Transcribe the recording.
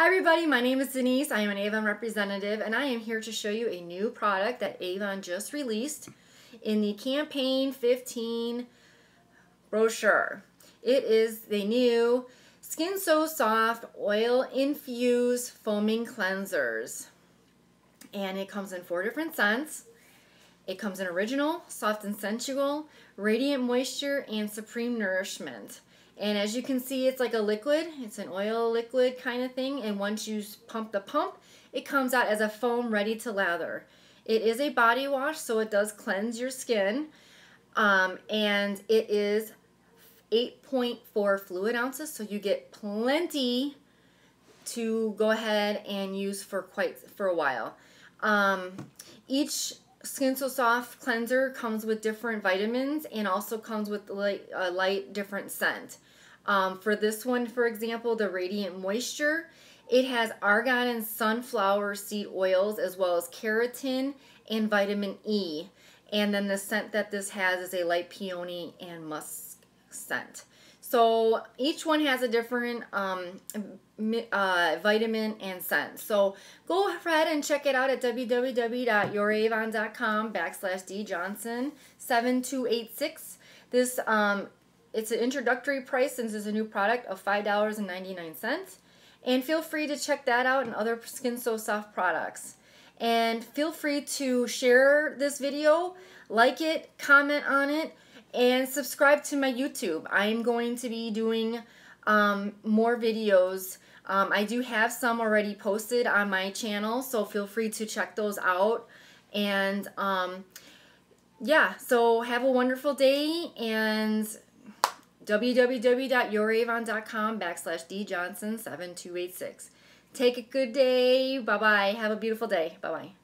Hi everybody, my name is Denise. I am an Avon representative and I am here to show you a new product that Avon just released in the Campaign 15 brochure. It is the new Skin So Soft Oil Infused Foaming Cleansers. And it comes in four different scents. It comes in Original, Soft and Sensual, Radiant Moisture, and Supreme Nourishment. And as you can see, it's like a liquid. It's an oil liquid kind of thing. And once you pump the pump, it comes out as a foam ready to lather. It is a body wash, so it does cleanse your skin. Um, and it is 8.4 fluid ounces, so you get plenty to go ahead and use for quite for a while. Um, each Skin So Soft cleanser comes with different vitamins and also comes with light, a light different scent. Um, for this one, for example, the Radiant Moisture, it has argan and sunflower seed oils as well as keratin and vitamin E. And then the scent that this has is a light peony and musk scent. So each one has a different um, uh, vitamin and scent. So go ahead and check it out at www.youravon.com backslash djohnson 7286. This um, it's an introductory price since it's a new product of $5.99. And feel free to check that out and other Skin So Soft products. And feel free to share this video, like it, comment on it, and subscribe to my YouTube. I'm going to be doing um, more videos. Um, I do have some already posted on my channel, so feel free to check those out. And um, yeah, so have a wonderful day and www.youravon.com backslash djohnson7286. Take a good day. Bye-bye. Have a beautiful day. Bye-bye.